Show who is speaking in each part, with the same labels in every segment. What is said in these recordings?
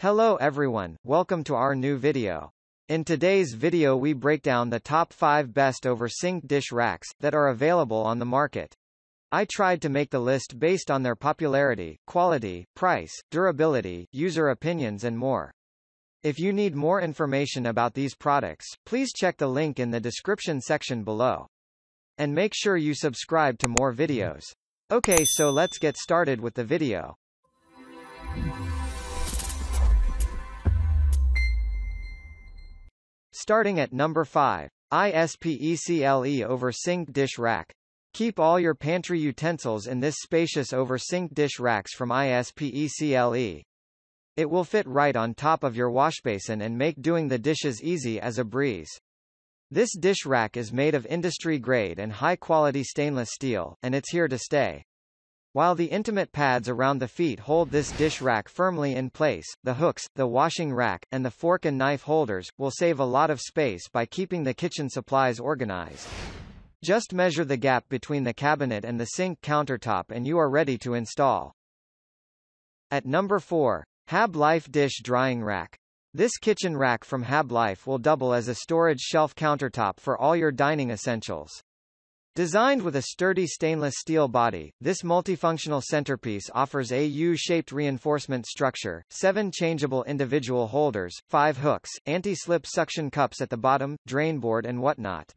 Speaker 1: Hello everyone, welcome to our new video. In today's video we break down the top 5 best over sink dish racks, that are available on the market. I tried to make the list based on their popularity, quality, price, durability, user opinions and more. If you need more information about these products, please check the link in the description section below. And make sure you subscribe to more videos. Okay so let's get started with the video. Starting at number 5. ISPECLE over sink dish rack. Keep all your pantry utensils in this spacious over sink dish racks from ISPECLE. It will fit right on top of your washbasin and make doing the dishes easy as a breeze. This dish rack is made of industry-grade and high-quality stainless steel, and it's here to stay. While the intimate pads around the feet hold this dish rack firmly in place, the hooks, the washing rack, and the fork and knife holders, will save a lot of space by keeping the kitchen supplies organized. Just measure the gap between the cabinet and the sink countertop and you are ready to install. At number 4. HabLife Dish Drying Rack. This kitchen rack from HabLife will double as a storage shelf countertop for all your dining essentials. Designed with a sturdy stainless steel body, this multifunctional centerpiece offers a U-shaped reinforcement structure, seven changeable individual holders, five hooks, anti-slip suction cups at the bottom, drainboard and whatnot.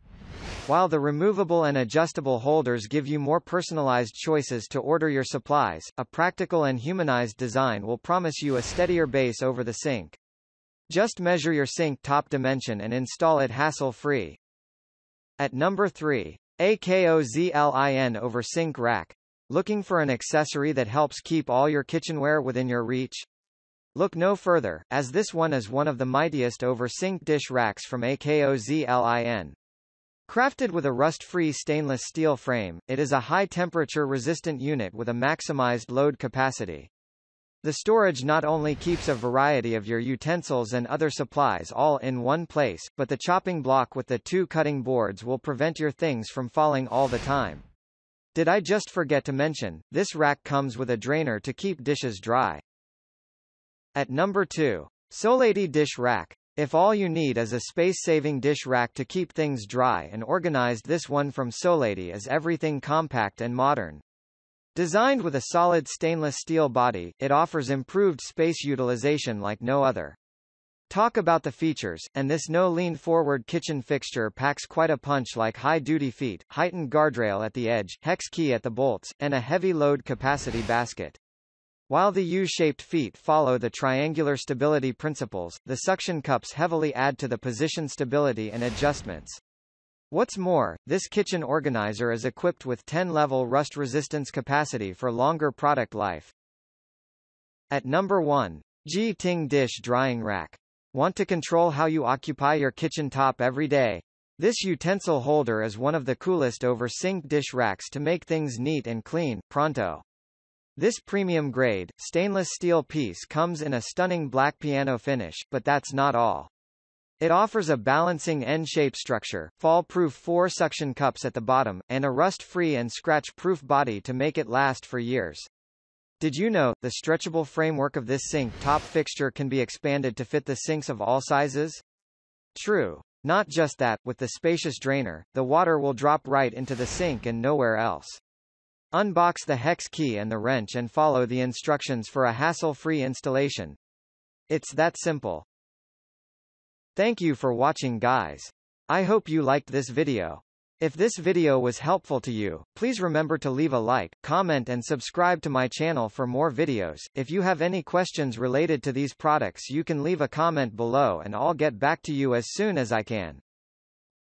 Speaker 1: While the removable and adjustable holders give you more personalized choices to order your supplies, a practical and humanized design will promise you a steadier base over the sink. Just measure your sink top dimension and install it hassle-free. At number 3. AKOZLIN over sink rack. Looking for an accessory that helps keep all your kitchenware within your reach? Look no further, as this one is one of the mightiest over sink dish racks from AKOZLIN. Crafted with a rust-free stainless steel frame, it is a high-temperature resistant unit with a maximized load capacity. The storage not only keeps a variety of your utensils and other supplies all in one place, but the chopping block with the two cutting boards will prevent your things from falling all the time. Did I just forget to mention, this rack comes with a drainer to keep dishes dry. At number 2. Soledi Dish Rack. If all you need is a space-saving dish rack to keep things dry and organized this one from Soledi is everything compact and modern. Designed with a solid stainless steel body, it offers improved space utilization like no other. Talk about the features, and this no-lean-forward kitchen fixture packs quite a punch like high-duty feet, heightened guardrail at the edge, hex key at the bolts, and a heavy load capacity basket. While the U-shaped feet follow the triangular stability principles, the suction cups heavily add to the position stability and adjustments. What's more, this kitchen organizer is equipped with 10-level rust resistance capacity for longer product life. At number 1. G-TING Dish Drying Rack. Want to control how you occupy your kitchen top every day? This utensil holder is one of the coolest over sink dish racks to make things neat and clean, pronto. This premium grade, stainless steel piece comes in a stunning black piano finish, but that's not all. It offers a balancing N-shape structure, fall-proof four suction cups at the bottom, and a rust-free and scratch-proof body to make it last for years. Did you know, the stretchable framework of this sink top fixture can be expanded to fit the sinks of all sizes? True. Not just that, with the spacious drainer, the water will drop right into the sink and nowhere else. Unbox the hex key and the wrench and follow the instructions for a hassle-free installation. It's that simple. Thank you for watching guys. I hope you liked this video. If this video was helpful to you, please remember to leave a like, comment and subscribe to my channel for more videos. If you have any questions related to these products you can leave a comment below and I'll get back to you as soon as I can.